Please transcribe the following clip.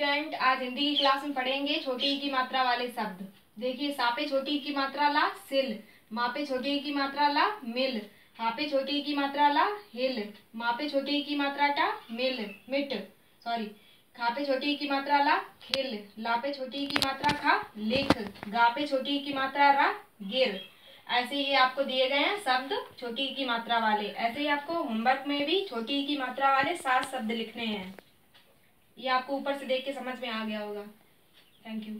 Student आज हिंदी की class में पढ़ेंगे छोटी की मात्रा वाले शब्द देखिए सापे छोटी की मात्रा ला सिल मापे छोटी की मात्रा ला मिल हापे छोटी की मात्रा ला हिल मापे छोटी की मात्रा टा मिल मिट सॉरी खापे छोटी की मात्रा ला खिल लापे छोटी की मात्रा खा लिख गापे छोटी की मात्रा रा गिर ऐसे ही आपको दिए गए हैं शब्द छोटी की मात्रा वाले ऐसे ही आपको होमवर्क में भी छोटी की मात्रा वाले सात शब्द लिखने हैं ये आपको ऊपर से देख के समझ में आ गया होगा। Thank you